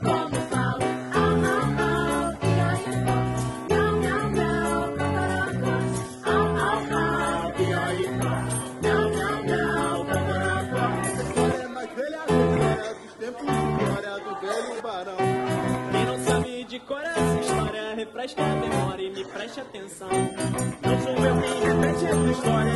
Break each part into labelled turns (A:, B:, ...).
A: como falo. Au, au, au, e aí, miau, miau, miau, cocorocó. Au, au, au, e aí, miau, miau, miau, cocorocó.
B: história é mais velha agora, dos tempos de do velho barão.
C: Quem não sabe de cor essa história, refresca a memória e me preste atenção. Não sou eu quem repete essa história, é história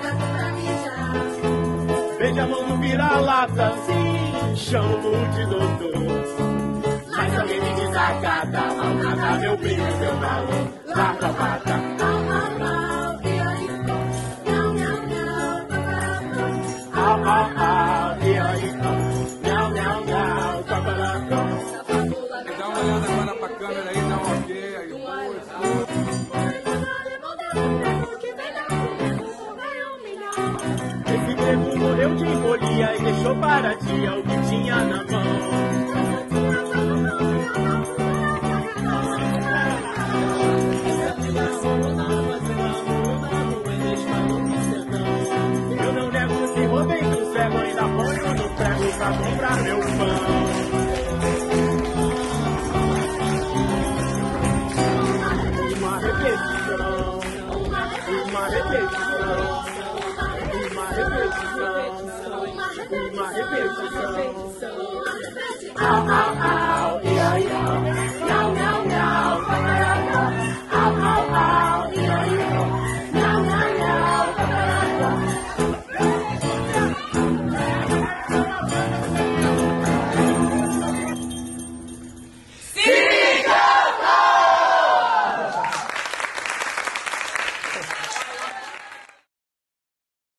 A: gato pra mijar.
C: Beija a mão no vira-lata, sim, chamo de doutor. Mas alguém me desacata, ao nada meu brilho, meu valor, larga a pata.
A: E
C: ti o que tinha na mão. Eu não nego que roubei do cego, ainda ponho no prego pra comprar meu pão. Uma repetição, uma repetição, uma repetição.